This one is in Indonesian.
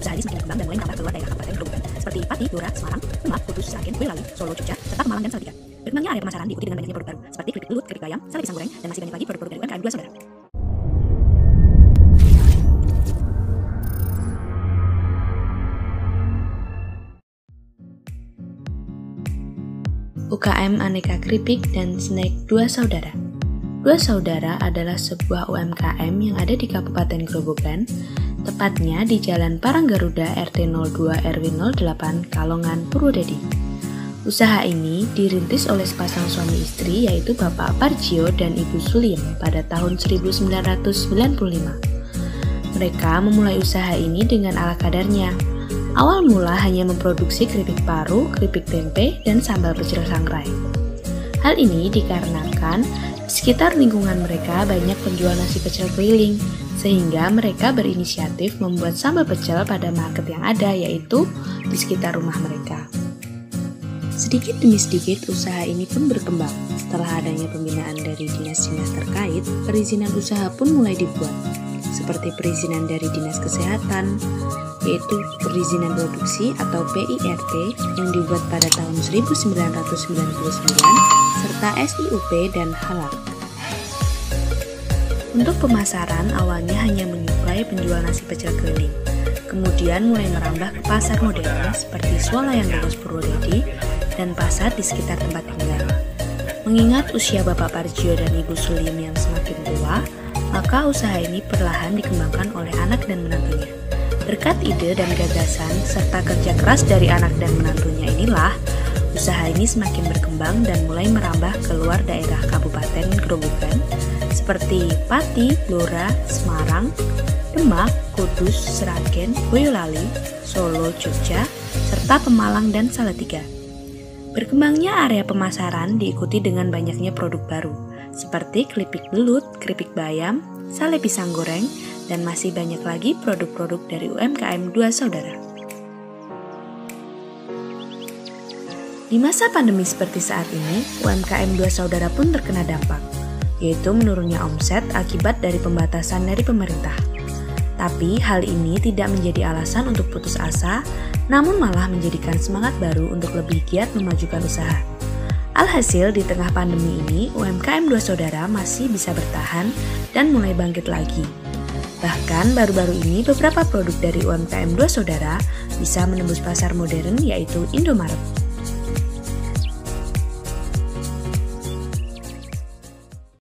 Usaha ini semakin berkembang dan mulai merambah keluar daerah kabupaten Grobogan seperti Pati, Blora, Semarang, Demak, Kudus, Sragen, Boyolali, Solo, Jogja, serta Pemalang dan Salatiga. Berkembangnya area pemasaran diikuti dengan banyaknya produk baru seperti keripik belut, keripik bayam, sale pisang goreng, dan masih banyak lagi produk-produk dari UMKM dua saudara. UKM Aneka Keripik dan Snack Dua Saudara. Dua Saudara adalah sebuah UMKM yang ada di Kabupaten Grobogan, tepatnya di Jalan Paranggaruda RT 02 RW 08 Kalongan, Purwodadi. Usaha ini dirintis oleh sepasang suami istri yaitu Bapak Parjio dan Ibu Sulim pada tahun 1995. Mereka memulai usaha ini dengan ala kadarnya, Awal mula hanya memproduksi keripik paru, keripik tempe, dan sambal pecel sangrai. Hal ini dikarenakan di sekitar lingkungan mereka banyak penjual nasi pecel keliling, sehingga mereka berinisiatif membuat sambal pecel pada market yang ada, yaitu di sekitar rumah mereka. Sedikit demi sedikit, usaha ini pun berkembang. Setelah adanya pembinaan dari dinas-dinas terkait, perizinan usaha pun mulai dibuat, seperti perizinan dari Dinas Kesehatan, yaitu perizinan produksi atau PIRT yang dibuat pada tahun 1999 serta SIUP dan halal. Untuk pemasaran awalnya hanya menyuplai penjual nasi pecel keliling, kemudian mulai merambah ke pasar modern seperti Swalayan Lurus Purwodadi dan pasar di sekitar tempat tinggal. Mengingat usia Bapak Parjio dan Ibu Sulim yang semakin tua, maka usaha ini perlahan dikembangkan oleh anak dan menantunya. Berkat ide dan gagasan serta kerja keras dari anak dan menantunya inilah, usaha ini semakin berkembang dan mulai merambah keluar daerah Kabupaten Grobogan seperti Pati, Blora, Semarang, Demak, Kudus, Seragen, Boyolali, Solo, Jogja, serta Pemalang dan Salatiga. Berkembangnya area pemasaran diikuti dengan banyaknya produk baru, seperti keripik belut, keripik bayam, sale pisang goreng, dan masih banyak lagi produk-produk dari UMKM Dua Saudara. Di masa pandemi seperti saat ini, UMKM Dua Saudara pun terkena dampak, yaitu menurunnya omset akibat dari pembatasan dari pemerintah. Tapi hal ini tidak menjadi alasan untuk putus asa, namun malah menjadikan semangat baru untuk lebih giat memajukan usaha. Alhasil, di tengah pandemi ini, UMKM Dua Saudara masih bisa bertahan dan mulai bangkit lagi. Bahkan baru-baru ini beberapa produk dari UMKM Dua Saudara bisa menembus pasar modern yaitu Indomaret.